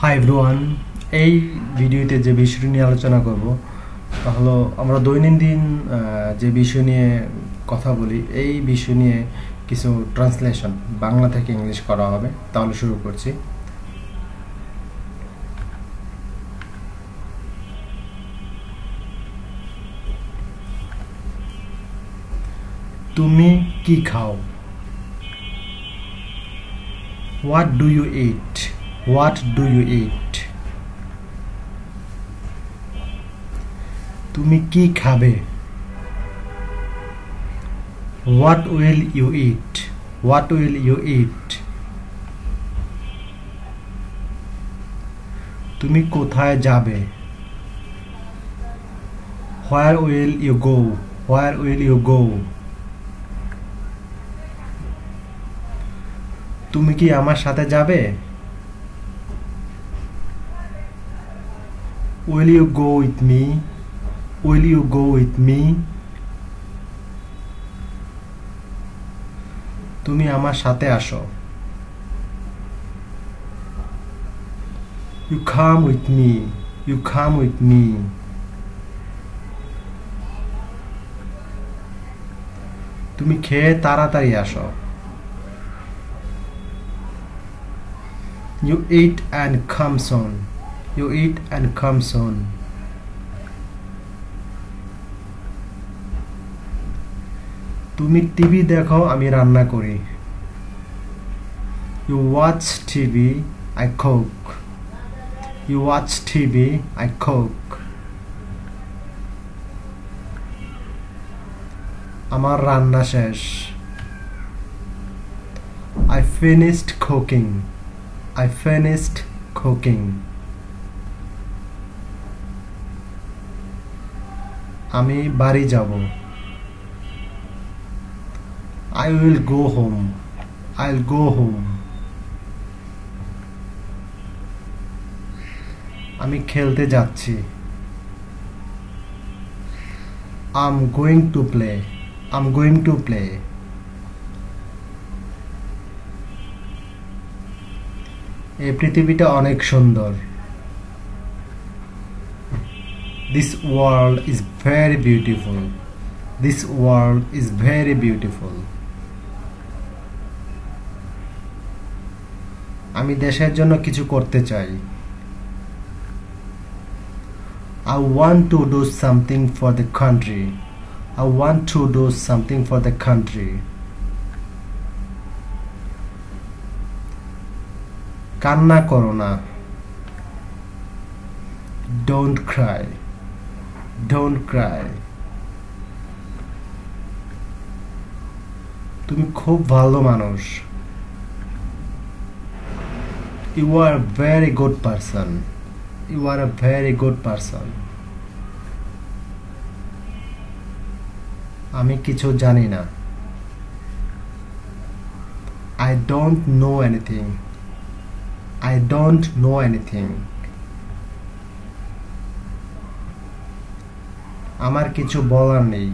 Hi everyone এই ভিডিওতে যে বিষয়টি নিয়ে আলোচনা করব, তা হলো আমরা দৈনন্দিন যে বিষয় নিয়ে কথা বলি, এই বিষয় নিয়ে কিছু ট্রান্সলেশন বাংলা থেকে ইংলিশ করা হবে, তাহলে শুরু করছি। তুমি কি খাও? What do you eat what do you eat তুমি কি খাবে? What will you eat what will you eat তুমি কোথায় যাবে? Where will you go where will you go তুমি কি আমার সাথে যাবে? Will you go with me will you go with me তুমি আমার সাথে আসো। You come with me you come with me তুমি খেয়ে তাড়াতাড়ি আসো। You eat and come soon. You eat and come soon. তুমি টিভি দেখো আমি রান্না করি you watch TV I cook you watch TV I cook আমার রান্না শেষ I finished cooking. I finished cooking. আমি বাড়ি যাব। I will go home I will go home আমি খেলতে যাচ্ছি। I'm going to play I'm going to play এই পৃথিবীটা অনেক সুন্দর। This world is very beautiful this world is very beautiful আমি দেশের জন্য কিছু করতে চাই I want to do something for the country. I want to do something for the country. কান্না করো না ডোন্ট ক্রাই ডোন্ট ক্রাই তুমি খুব ভালো মানুষ। You are very good person you are a very good person আমি কিছু জানি না। I don't know anything I don't know anything. আমার কিছু বলার নেই।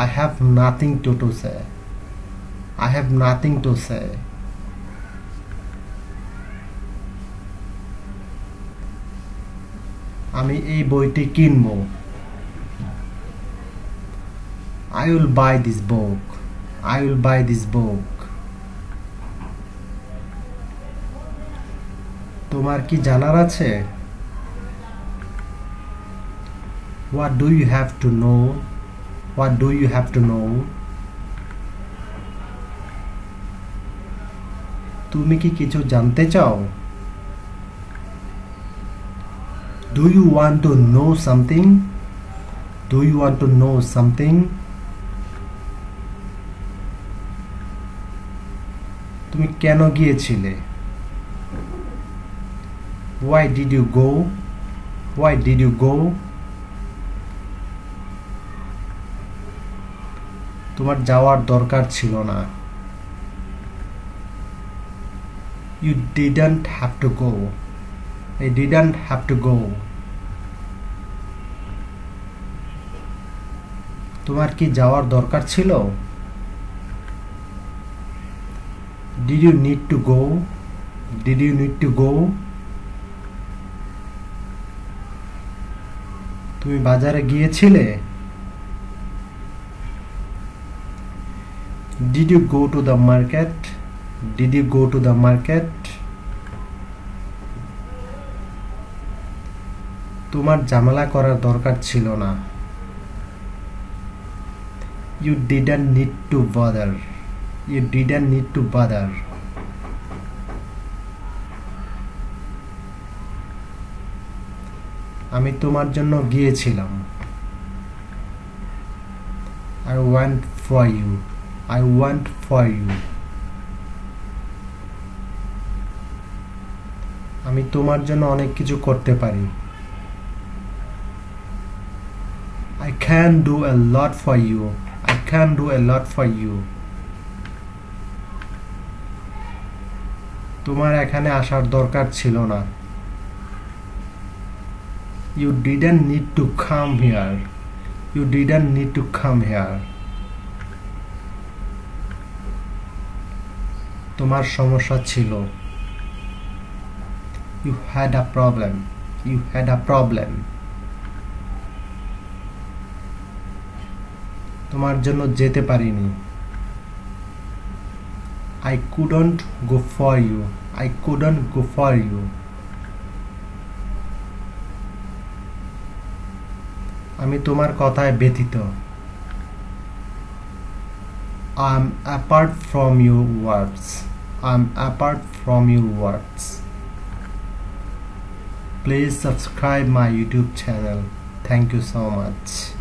I have nothing to to say I have nothing to say আমি এই বইটি কিনব। I will buy this book I will buy this book তোমার কি জানার আছে? What do you have to know what do you have to know তুমি কি কিছু জানতে চাও do you want to know something do you want to know something তুমি কেন গিয়েছিলে Why did you go? Why did you go? তোমার যাওয়ার দরকার ছিল না You didn't have to go. I didn't have to go. তোমার কি যাওয়ার দরকার ছিল Did you need to go? Did you need to go তুমি বাজারে গিয়েছিলে did you go to the market did you go to the market তোমার ঝামেলা করার দরকার ছিল না। You didn't need to bother you didn't need to bother আমি তোমার জন্য গিয়েছিলাম। I want for you I want for you আমি তোমার জন্য অনেক কিছু করতে পারি। I can do a lot for you. I can do a lot for you. তোমার এখানে আসার দরকার ছিল না। You didn't need to come here you didn't need to come here তোমার সমস্যা ছিল। You had a problem you had a problem তোমার জন্য যেতে পারিনি। I couldn't go for you I couldn't go for you আমি তোমার কথায় ব্যতীত I'm apart from your words. I'm apart from your words. Please subscribe my YouTube channel. Thank you so much.